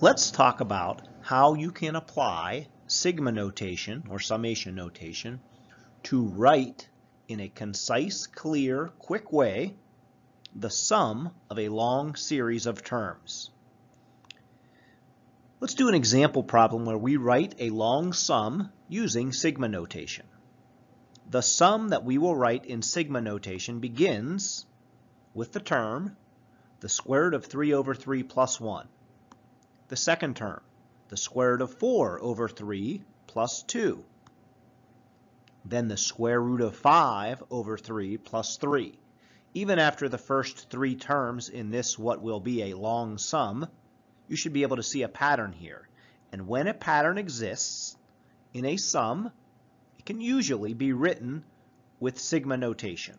Let's talk about how you can apply sigma notation or summation notation to write in a concise, clear, quick way the sum of a long series of terms. Let's do an example problem where we write a long sum using sigma notation. The sum that we will write in sigma notation begins with the term the square root of 3 over 3 plus 1. The second term, the square root of 4 over 3 plus 2. Then the square root of 5 over 3 plus 3. Even after the first three terms in this what will be a long sum, you should be able to see a pattern here. And when a pattern exists in a sum, it can usually be written with sigma notation.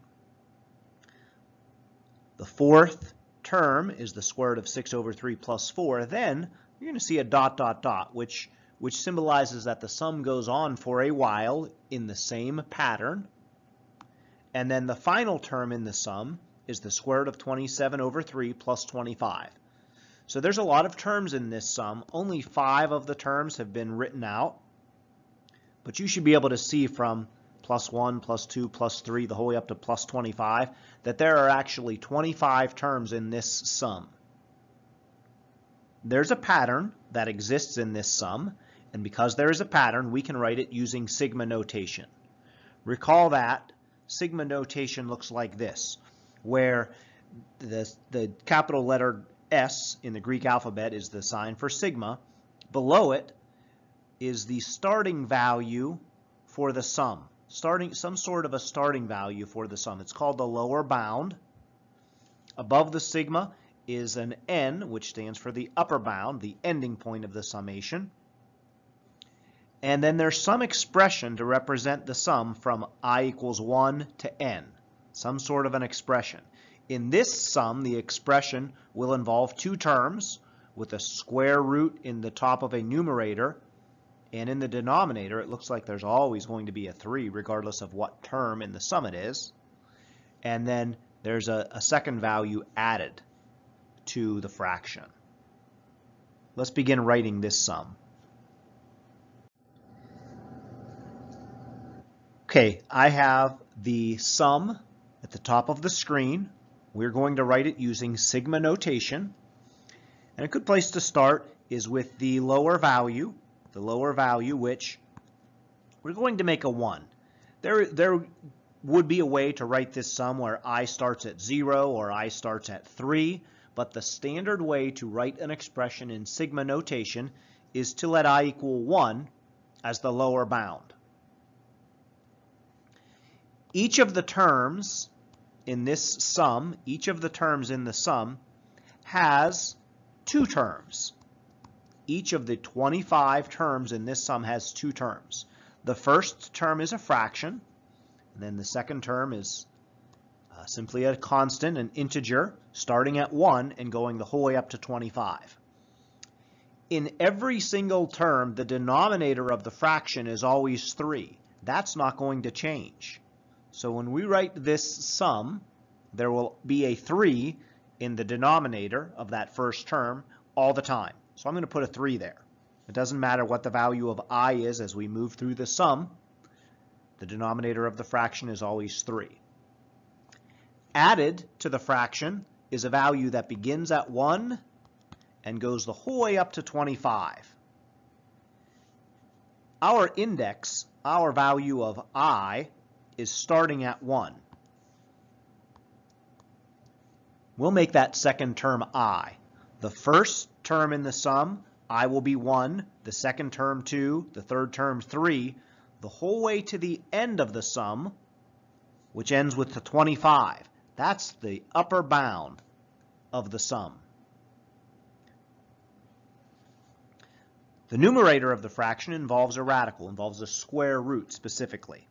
The fourth term is the square root of 6 over 3 plus 4. Then you're going to see a dot, dot, dot, which, which symbolizes that the sum goes on for a while in the same pattern. And then the final term in the sum is the square root of 27 over 3 plus 25. So there's a lot of terms in this sum. Only five of the terms have been written out. But you should be able to see from plus 1, plus 2, plus 3, the whole way up to plus 25, that there are actually 25 terms in this sum. There's a pattern that exists in this sum, and because there is a pattern, we can write it using sigma notation. Recall that sigma notation looks like this, where the, the capital letter S in the Greek alphabet is the sign for sigma. Below it is the starting value for the sum, starting some sort of a starting value for the sum. It's called the lower bound. Above the sigma is an n, which stands for the upper bound, the ending point of the summation. And then there's some expression to represent the sum from i equals 1 to n, some sort of an expression. In this sum, the expression will involve two terms with a square root in the top of a numerator. And in the denominator, it looks like there's always going to be a 3 regardless of what term in the sum it is. And then there's a, a second value added to the fraction. Let's begin writing this sum. Okay, I have the sum at the top of the screen. We're going to write it using sigma notation. And a good place to start is with the lower value, the lower value which we're going to make a 1. There, there would be a way to write this sum where i starts at 0 or i starts at 3, but the standard way to write an expression in sigma notation is to let i equal 1 as the lower bound. Each of the terms in this sum, each of the terms in the sum has two terms. Each of the 25 terms in this sum has two terms. The first term is a fraction, and then the second term is uh, simply a constant, an integer, starting at 1 and going the whole way up to 25. In every single term, the denominator of the fraction is always 3. That's not going to change. So when we write this sum, there will be a 3 in the denominator of that first term all the time. So I'm going to put a 3 there. It doesn't matter what the value of i is as we move through the sum. The denominator of the fraction is always 3. Added to the fraction is a value that begins at 1 and goes the whole way up to 25. Our index, our value of i, is starting at 1. We'll make that second term i. The first term in the sum, i will be 1, the second term 2, the third term 3, the whole way to the end of the sum, which ends with the 25. That's the upper bound of the sum. The numerator of the fraction involves a radical, involves a square root specifically.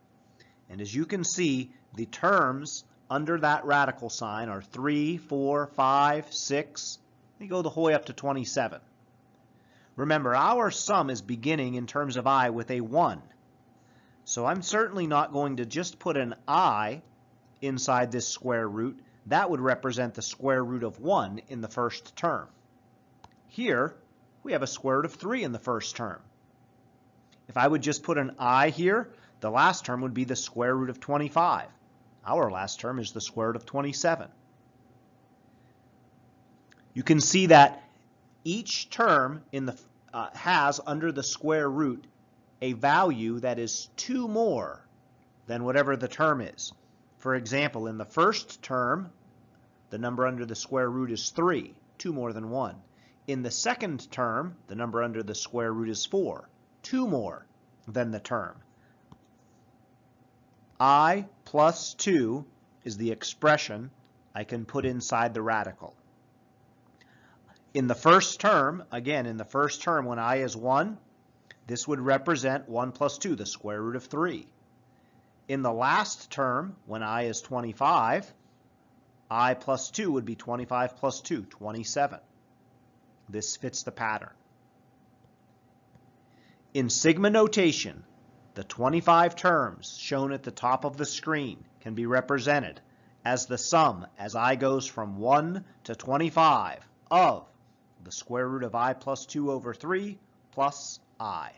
And as you can see, the terms under that radical sign are 3, 4, 5, 6. They go the whole way up to 27. Remember, our sum is beginning in terms of i with a 1. So I'm certainly not going to just put an i inside this square root. That would represent the square root of 1 in the first term. Here, we we have a square root of 3 in the first term. If I would just put an i here, the last term would be the square root of 25. Our last term is the square root of 27. You can see that each term in the uh, has under the square root a value that is 2 more than whatever the term is. For example, in the first term, the number under the square root is 3, 2 more than 1. In the second term, the number under the square root is 4, 2 more than the term. i plus 2 is the expression I can put inside the radical. In the first term, again, in the first term when i is 1, this would represent 1 plus 2, the square root of 3. In the last term, when i is 25, i plus 2 would be 25 plus 2, 27. This fits the pattern. In sigma notation, the 25 terms shown at the top of the screen can be represented as the sum as i goes from 1 to 25 of the square root of i plus 2 over 3 plus i.